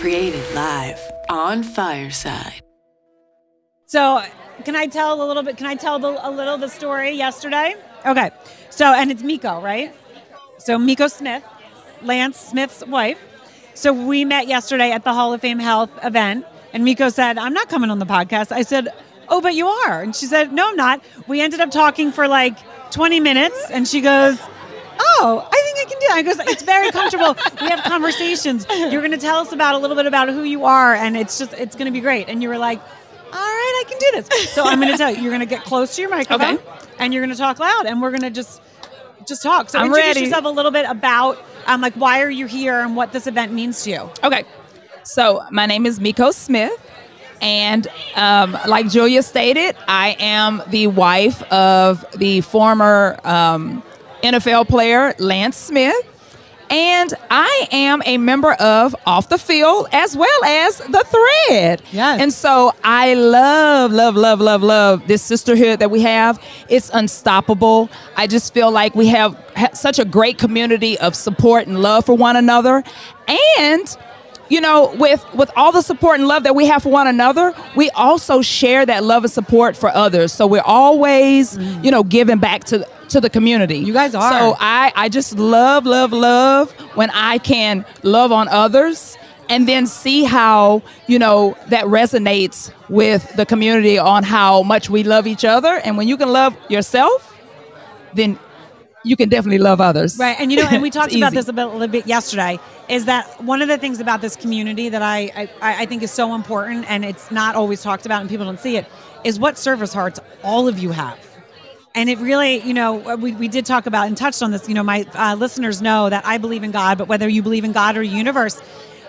Created live on Fireside. So, can I tell a little bit? Can I tell the, a little the story yesterday? Okay. So, and it's Meko, right? So, Meko Smith, Lance Smith's wife. So, we met yesterday at the Hall of Fame Health event, and Meko said, I'm not coming on the podcast. I said, Oh, but you are. And she said, No, I'm not. We ended up talking for like 20 minutes, and she goes, Oh, I can do that. I goes, it's very comfortable. we have conversations. You're going to tell us about a little bit about who you are, and it's just, it's going to be great. And you were like, all right, I can do this. So I'm going to tell you, you're going to get close to your microphone, Okay. and you're going to talk loud, and we're going to just, just talk. So I'm introduce ready. yourself a little bit about, um, like, why are you here and what this event means to you. Okay. So my name is Meko Smith. And um, like Juliet stated, I am the wife of the former um, NFL player Lance Smith. And I am a member of Off the Field as well as The Thread. Yes. And so I love, love, love, love, love this sisterhood that we have. It's unstoppable. I just feel like we have such a great community of support and love for one another. And you know, with with all the support and love that we have for one another, we also share that love and support for others. So we're always, mm. you know, giving back to to the community. You guys are. So I I just love love love when I can love on others and then see how, you know, that resonates with the community on how much we love each other and when you can love yourself, then you can definitely love others. Right, and you know, and we talked about easy. this a, bit, a little bit yesterday. Is that one of the things about this community that I, I I think is so important, and it's not always talked about, and people don't see it, is what service hearts all of you have. And it really, you know, we, we did talk about and touched on this. You know, my uh, listeners know that I believe in God, but whether you believe in God or universe,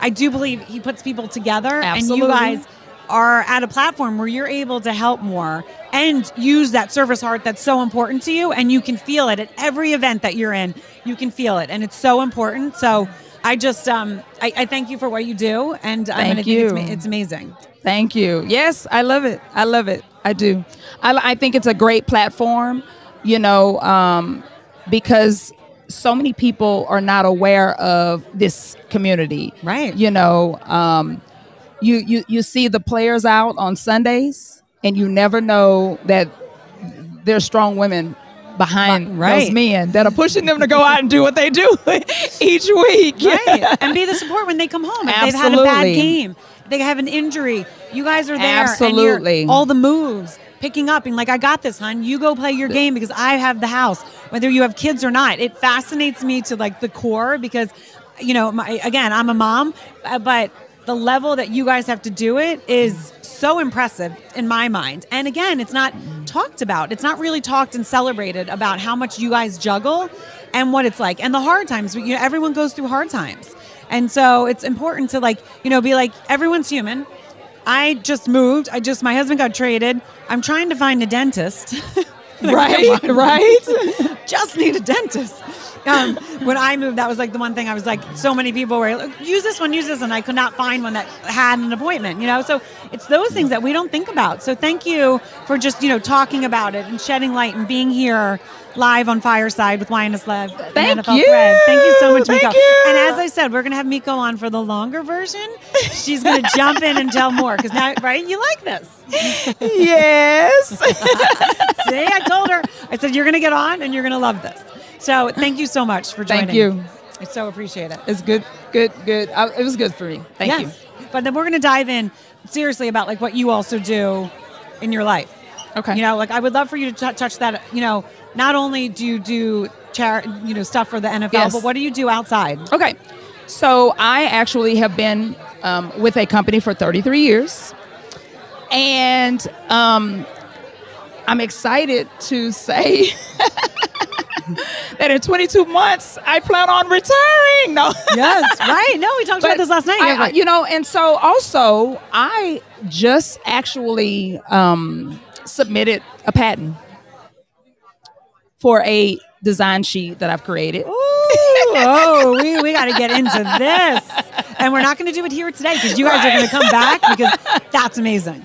I do believe He puts people together, and you guys are at a platform where you're able to help more and use that service heart that's so important to you and you can feel it at every event that you're in you can feel it and it's so important so i just um i, I thank you for what you do and i Thank think it's, you. ma- it's amazing Thank you. Yes, I love it. I love it. I do. I, I think it's a great platform, you know, um, because so many people are not aware of this community. Right. You know, um, you, you, you see the players out on Sundays, and you never know that there's strong women behind Right. those men that are pushing them to go out and do what they do each week. right and be the support when they come home if they've had a bad game they have an injury you guys are there Absolutely. all the moves picking up and like i got this hon you go play your game because i have the house whether you have kids or not it fascinates me to like the core because you know my, again i'm a mom uh, but the level that you guys have to do it is so impressive in my mind. And again, it's not talked about. It's not really talked and celebrated about how much you guys juggle and what it's like and the hard times. You know, everyone goes through hard times. And so it's important to like, you know, be like everyone's human. I just moved. I just my husband got traded. I'm trying to find a dentist. right, right. just need a dentist. Um, when I moved, that was like the one thing I was like, so many people were like, use this one, use this, and I could not find one that had an appointment, you know? So it's those things that we don't think about. So thank you for just, you know, talking about it and shedding light and being here live on Fireside with Lev. and Thank NFL you. Thread. Thank you so much, Thank Meko. you. And as I said, we're going to have Meko on for the longer version. She's going to jump in and tell more because now, right? You like this. yes. See, I told her. I said, you're going to get on and you're going to love this. So thank you so much for joining. Thank you. I so appreciate it. It's good, good, good. I, it was good for me. Thank yes. you. But then we're going to dive in seriously about like what you also do in your life. Okay. You know, like I would love for you to t- touch that. You know, not only do you do char- you know stuff for the NFL, Yes. but what do you do outside? Okay. So I actually have been um, with a company for 33 years, and um, I'm excited to say that in 22 months I plan on retiring. No. Yes, right. No, we talked about this last night. I- Yeah, I- right. you know, and so also I just actually um, submitted a patent for a design sheet that I've created. Ooh, oh, we, we got to get into this. And we're not going to do it here today because you guys are going to come back because that's amazing.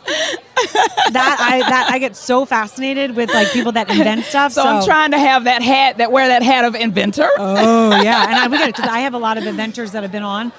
That I that I get so fascinated with like people that invent stuff. So, I'm trying to have that hat, that wear that hat of inventor. Oh yeah, and I, we got because I have a lot of inventors that have been on.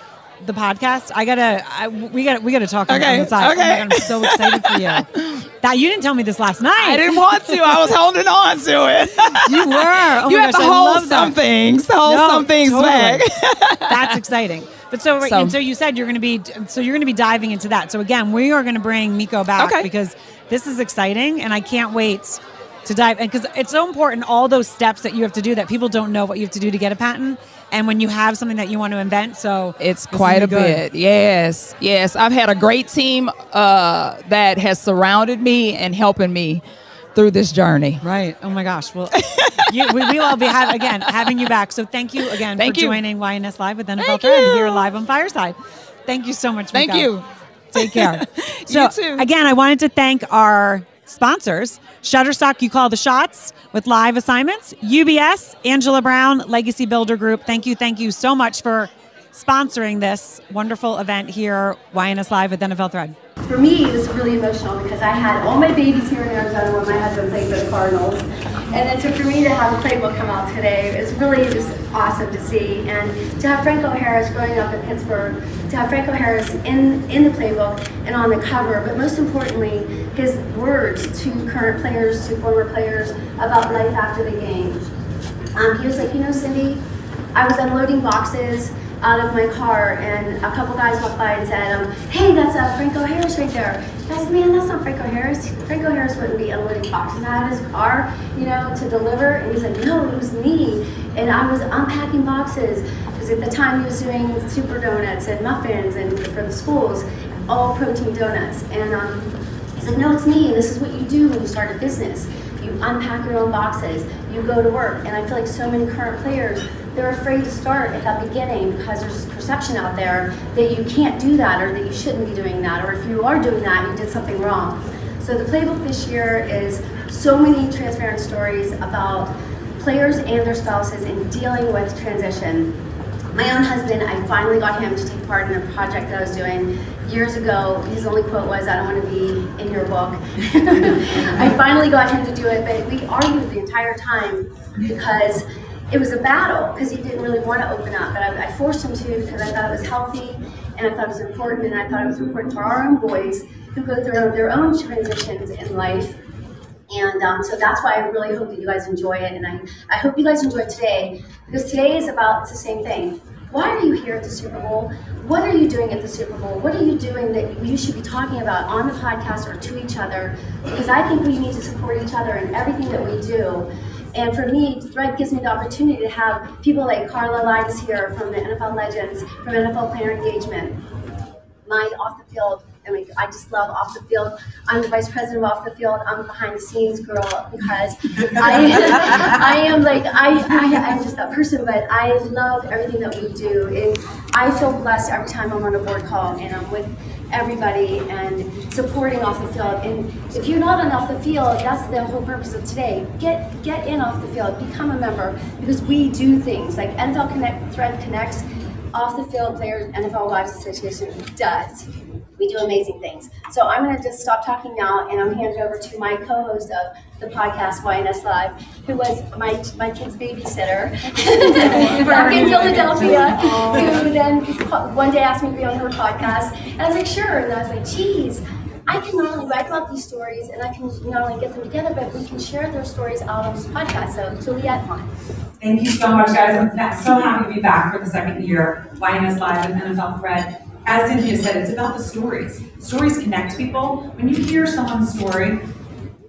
the podcast. I gotta, I, we gotta, we gotta talk Okay, on the side. Oh okay. God, I'm so excited for you. That you didn't tell me this last night. I didn't want to. I was holding on to it. You were. Oh you have gosh, to hold some things. Hold No, some things totally. back. That's exciting. But so, So- and so you said you're going to be, so you're going to be diving into that. So again, we are going to bring Meko back Okay. because this is exciting, and I can't wait to dive. And because it's so important, all those steps that you have to do that people don't know what you have to do to get a patent. And when you have something that you want to invent, so It's quite a gonna bit. Yes, yes. I've had a great team uh, that has surrounded me and helping me through this journey. Right. Oh my gosh. Well, you, we, we will be have, again having you back. So thank you again Thank for you. joining YNS Live with NFL Thank Thread here live on Fireside. Thank you so much. Thank Meko. you. Take care. so too. again, I wanted to thank our sponsors: Shutterstock. You call the shots with live assignments. UBS, Angela Brown, Legacy Builder Group. Thank you. Thank you so much for sponsoring this wonderful event here, YNS Live with NFL Thread. For me, it was really emotional because I had all my babies here in Arizona when my husband played for the Cardinals. And then to, for me to have a playbook come out today is really just awesome to see. And to have Franco Harris growing up in Pittsburgh, to have Franco Harris in, in the playbook and on the cover, but most importantly, his words to current players, to former players about life after the game. Um, he was like, you know, Cindy, I was unloading boxes out of my car, and a couple guys walked by and said, um, "Hey, that's uh, Franco Harris right there." And I said, "Man, that's not Franco Harris. Franco Harris wouldn't be unloading boxes out of his car, you know, to deliver." And he's like, "No, it was me, and I was unpacking boxes." Because at the time he was doing super donuts and muffins and for the schools, all protein donuts, and um, No, it's me, and this is what you do when you start a business. You unpack your own boxes, you go to work, and I feel like so many current players, they're afraid to start at that beginning because there's this perception out there that you can't do that or that you shouldn't be doing that, or if you are doing that, you did something wrong. So the playbook this year is so many transparent stories about players and their spouses in dealing with transition. My own husband, I finally got him to take part in a project that I was doing years ago. His only quote was, I don't want to be in your book. I finally got him to do it, but we argued the entire time because it was a battle because he didn't really want to open up. But I, I forced him to because I thought it was healthy and I thought it was important and I thought it was important for our own boys who go through their own transitions in life. And um, so that's why I really hope that you guys enjoy it. And I, I hope you guys enjoy today because today is about the same thing. Why are you here at the Super Bowl? What are you doing at the Super Bowl? What are you doing that you should be talking about on the podcast or to each other? Because I think we need to support each other in everything that we do. And for me, Thread gives me the opportunity to have people like Carla Lives here from the NFL Legends, from NFL Player Engagement, my off the field. I mean, I just love off the field. I'm the vice president of off the field. I'm a behind the scenes girl because I, I am like I, I I'm just that person. But I love everything that we do, and I feel blessed every time I'm on a board call and I'm with everybody and supporting off the field. And if you're not on off the field, that's the whole purpose of today. Get get in off the field, become a member because we do things like NFL Connect Thread connects off the field players NFL Wives Association does. We do amazing things. So I'm going to just stop talking now, and I'm handing over to my co-host of the podcast YNS Live, who was my my kid's babysitter back in Philadelphia, who then one day asked me to be on her podcast, and I was like, sure, and I was like, geez. I can not only write about these stories and I can not only get them together, but we can share their stories out on this podcast. So, Juliet, on. Thank you so much, guys. I'm so happy to be back for the second year, YNS Live and NFL Thread. As Cynthia said, it's about the stories. Stories connect people. When you hear someone's story,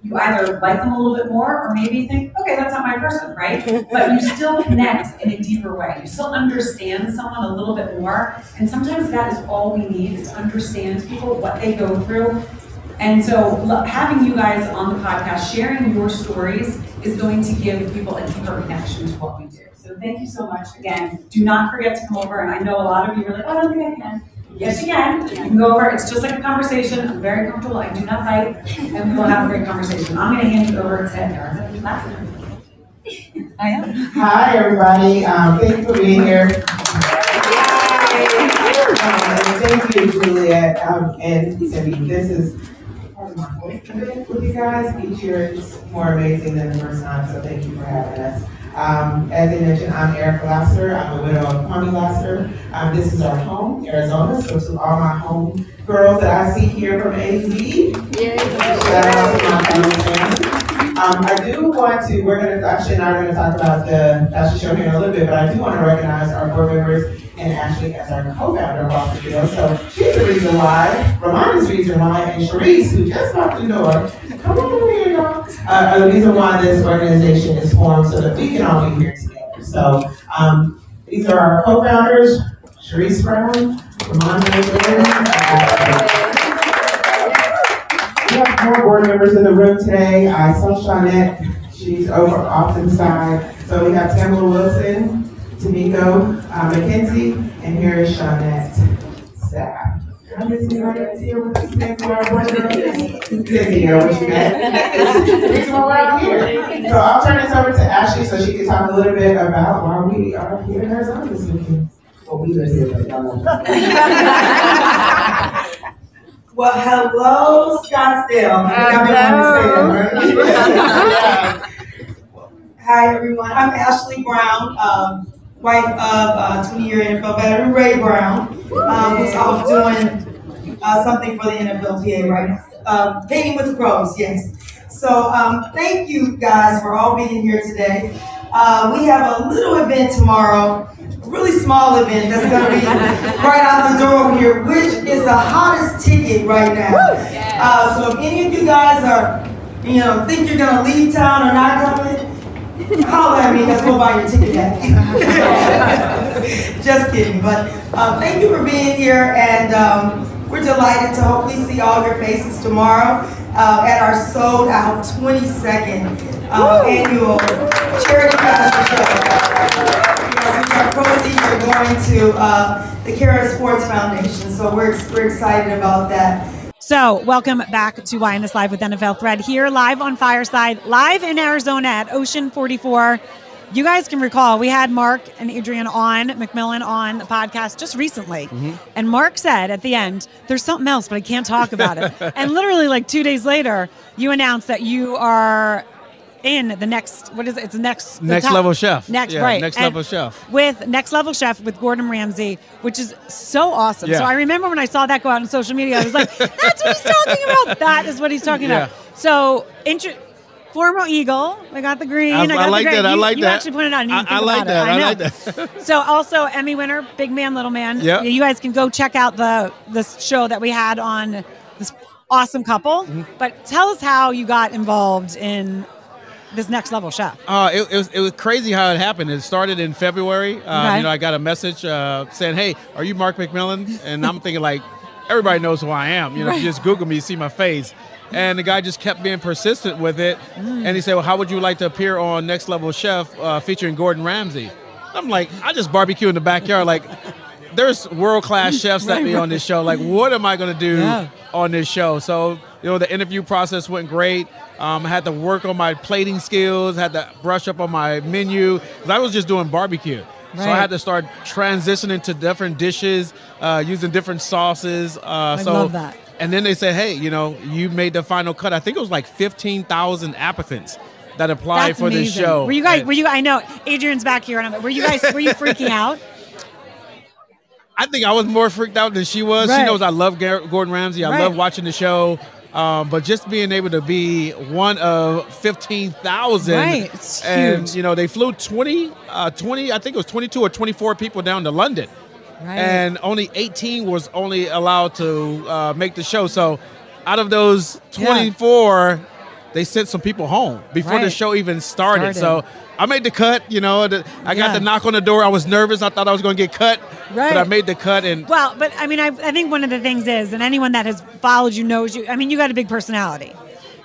you either like them a little bit more, or maybe you think, okay, that's not my person, right? But you still connect in a deeper way. You still understand someone a little bit more. And sometimes that is all we need is to understand people, what they go through. And so having you guys on the podcast, sharing your stories is going to give people a deeper connection to what we do. So thank you so much. Again, do not forget to come over. And I know a lot of you are like, oh, I don't think I can. Yes, you can. You can go over. It's just like a conversation. I'm very comfortable. I do not bite. And we will have a great conversation. I'm going to hand it over to Erin. Last. I am. Hi, everybody. Um, thank you for being here. Um, and thank you, Juliet um, and Cindy. This is part of my point with you guys. Each year it's more amazing than the first time, so thank you for having us. Um, as I mentioned, I'm Erica Lassiter. I'm a widow of Kwame Lassiter. Um, this is our home, Arizona. So to all my home girls that I see here from AZ, shout out to my family. Um, I do want to, we're going to, actually not going to talk about the fashion show here in a little bit, but I do want to recognize our board members and Ashley as our co-founder of the Field. So she's the reason why, Ramonda's the reason why, and Sharice, who just walked the door, come on over here, y'all, uh, are the reason why this organization is formed so that we can all be here together. So um, these are our co-founders, Sharice Brown, we have more board members in the room today. I saw Shawnette. She's over off to the side. So we have Tamala Wilson, Tamiko uh, McKenzie, and here is Shawnette Sapp. I miss anybody here with us today for our board members? Cynthia, what you got? Reason why we're out here. So I'll turn this over to Ashley so she can talk a little bit about why we are here in Arizona this weekend. Well, we live here, but y'all know. Well, hello, Scottsdale. I think I've been wanting to say that, right? Hi, everyone. I'm Ashley Brown, um, wife of uh, 20 year NFL veteran Ray Brown, um, who's off doing uh, something for the NFLPA right now. Uh, painting with the pros, yes. So, um, thank you guys for all being here today. Uh, we have a little event tomorrow really small event that's going to be right out the door over here, which is the hottest ticket right now. Uh, so if any of you guys are, you know, think you're going to leave town or not coming, holler at me, let's go buy your ticket Just kidding. But uh, thank you for being here, and um, we're delighted to hopefully see all your faces tomorrow uh, at our sold out 22nd uh, annual charity fashion show our proceeds are going to uh, the Kara Sports Foundation. So we're, we're excited about that. So, welcome back to YNS Live with NFL Thread here live on Fireside, live in Arizona at Ocean 44. You guys can recall we had Mark and Adrian on McMillian on the podcast just recently. Mm-hmm. And Mark said at the end, there's something else, but I can't talk about it. and literally, like two days later, you announced that you are in the next what is it? It's next next top, level chef. Next yeah, right. Next and level chef. With next level chef with Gordon Ramsay, which is so awesome. Yeah. So I remember when I saw that go out on social media, I was like, that's what he's talking about. That is what he's talking yeah. about. So intro Former Eagle. I got the green. I, I, I like that. You, I like you that. You actually pointed out. I, I like that. I, like that. so also Emmy winner, Big Man, Little Man. Yeah. You guys can go check out the this show that we had on this awesome couple. Mm-hmm. But tell us how you got involved in this next level chef? Uh, it, it, was, it was crazy how it happened. It started in February. Uh, okay. You know, I got a message uh, saying, "Hey, are you Mark McMillian?" And I'm thinking like, everybody knows who I am. You know, right. if you just Google me, you see my face. And the guy just kept being persistent with it. Mm. And he said, "Well, how would you like to appear on Next Level Chef uh, featuring Gordon Ramsay?" I'm like, I just barbecue in the backyard. Like, there's world class chefs that be on this show. Like, what am I gonna do yeah. on this show? So, you know, the interview process went great. Um, I had to work on my plating skills, had to brush up on my menu. because I was just doing barbecue. Right. So I had to start transitioning to different dishes, uh, using different sauces. Uh, I so, love that. And then they said, hey, you know, you made the final cut. I think it was like 15,000 applicants that applied That's for amazing. this show. Were you guys, were you, I know Adrian's back here. And I'm, were you guys, were you freaking out? I think I was more freaked out than she was. Right. She knows I love Gordon Ramsay. I right. love watching the show. Um, but just being able to be one of 15,000. Right. And, huge. you know, they flew 20, uh, 20, I think it was 22 or 24 people down to London. Right. And only 18 was only allowed to uh, make the show. So out of those 24, yeah. they sent some people home before right. the show even started. started. So I made the cut. You know, the, I got the knock on the door. I was nervous. I thought I was going to get cut, right. but I made the cut. And well, but I mean, I, I think one of the things is, and anyone that has followed you knows you. I mean, you got a big personality.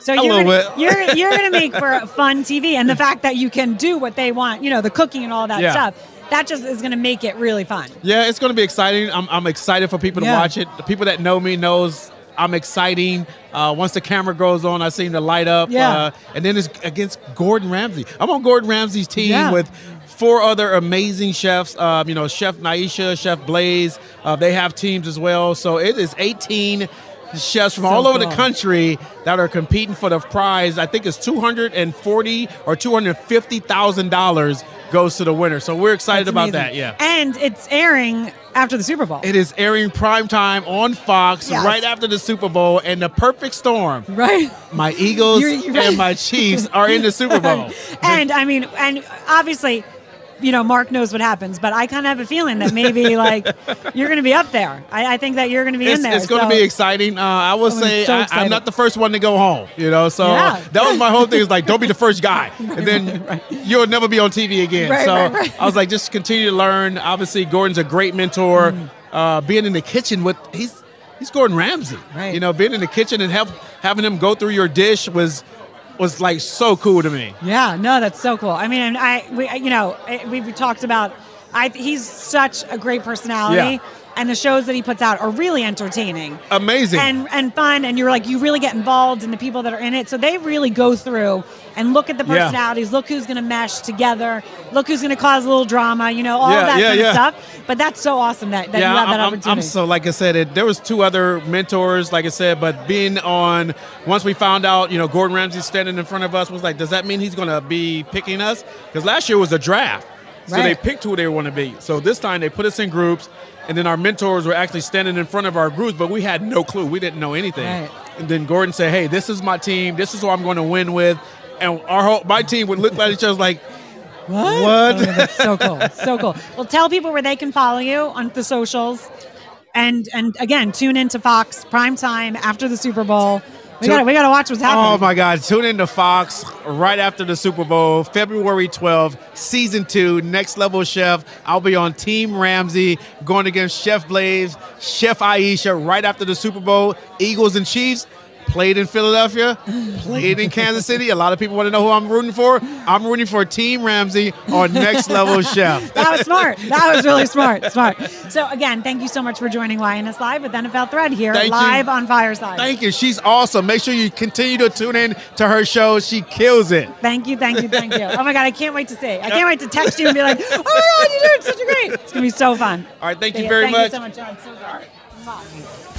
So you're gonna, you're you're going to make for fun TV, and the fact that you can do what they want, you know, the cooking and all that yeah. stuff. That just is going to make it really fun. Yeah, it's going to be exciting. I'm, I'm excited for people to watch it. The people that know me knows I'm exciting. Uh, once the camera goes on, I seem to light up. Yeah. Uh, and then it's against Gordon Ramsay. I'm on Gordon Ramsay's team yeah. with four other amazing chefs. Uh, you know, Chef Nyesha, Chef Blais. Uh, they have teams as well. So it is 18 chefs from So all over the country that are competing for the prize. I think it's two hundred and forty or two hundred fifty thousand dollars goes to the winner. So we're excited That's about amazing. that. Yeah. And it's airing after the Super Bowl. It is airing prime time on Fox Yes. right after the Super Bowl, and the perfect storm. right. My Eagles You're- you're right. and my Chiefs are in the Super Bowl. and I mean, and obviously, you know, Mark knows what happens, but I kind of have a feeling that maybe like you're going to be up there. I, I think that you're going to be It's, in there. it's going to so- be exciting. Uh, I will I'm say so I, I'm not the first one to go home. You know, so Yeah. that was my whole thing. Is like, don't be the first guy, and then you'll never be on TV again. Right, so right, right. I was like, just continue to learn. Obviously, Gordon's a great mentor. Mm. Uh, being in the kitchen with he's he's Gordon Ramsay. Right. You know, being in the kitchen and help having him go through your dish was was like so cool to me. Yeah, no, that's so cool. I mean, I, we, you know, eh, we've talked about. I, he's such a great personality, Yeah. And the shows that he puts out are really entertaining. Amazing. and and fun and you're like you really get involved in the people that are in it so they really go through and look at the Yeah. personalities look who's going to mesh together look who's going to cause a little drama you know all Yeah, that yeah, kind yeah. of stuff but that's so awesome that, that you have that I'm, I'm- opportunity I'm so like I said, it, there was two other mentors, like I said, but being on once we found out, you know, Gordon Ramsay standing in front of us was like, does that mean he's going to be picking us? Because last year was a draft, so they picked who they want to be. So this time they put us in groups, and then our mentors were actually standing in front of our groups, but we had no clue, we didn't know anything. Right. And then Gordon said, "Hey, this is my team. This is who I'm going to win with." And our whole my team would look at each other like, what, What? Oh, that's so cool so cool well tell people where they can follow you on the socials and and again tune into fox prime time after the super bowl we gotta we gotta watch what's happening Oh my God! Tune in to Fox right after the Super Bowl, February 12th, season two, Next Level Chef. I'll be on Team Ramsay going against Chef Blais, Chef Nyesha right after the Super Bowl. Eagles and Chiefs played in Philadelphia, played in Kansas City. A lot of people want to know who I'm rooting for. I'm rooting for Team Ramsay on Next Level Chef. That was smart. That was really smart. Smart. So again, thank you so much for joining YNS Live with NFL Thread here Thank you. live on Fireside. Thank you. She's awesome. Make sure you continue to tune in to her show. She kills it. Thank you, thank you, thank you. Oh my God, I can't wait to see. I can't wait to text you and be like, oh my God, you're doing such a great. It's gonna be so fun. All right. Thank you Yeah, very thank much. you so much, John. So good. Mwah.